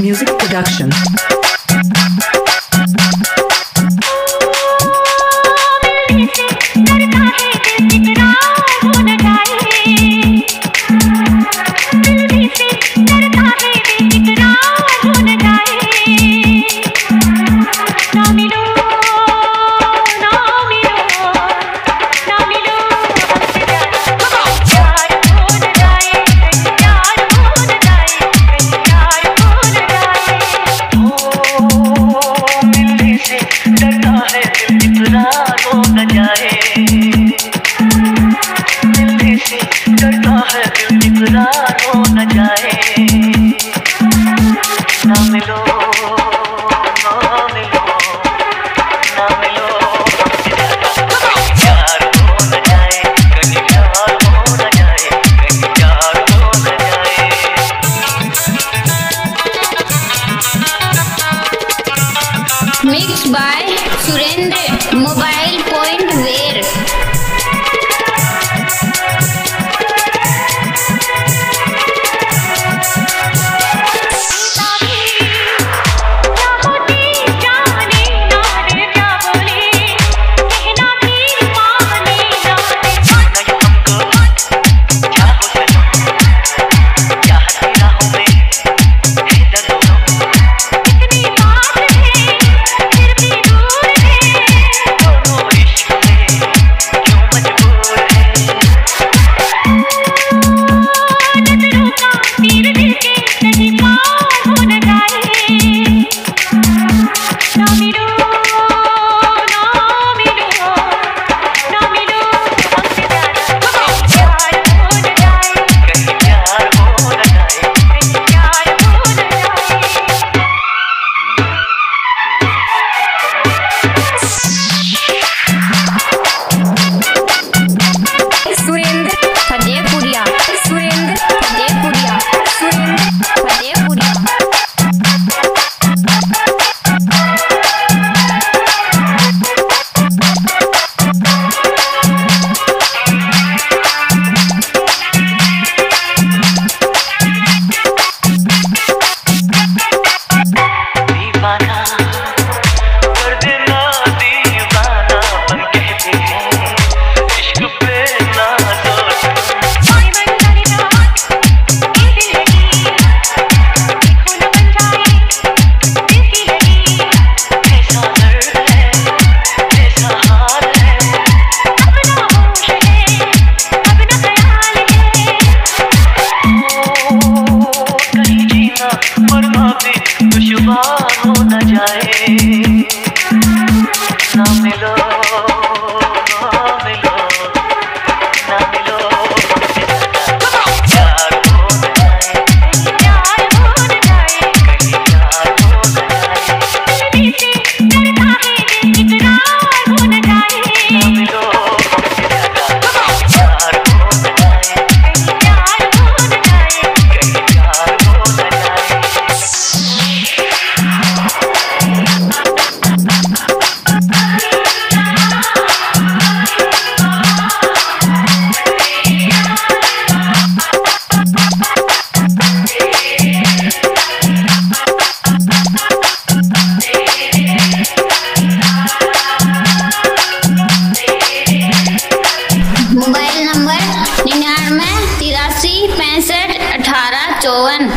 Music Production. mobile हो न जाए। निन्यानवे तिरासी पैंसठ अठारह चौवन।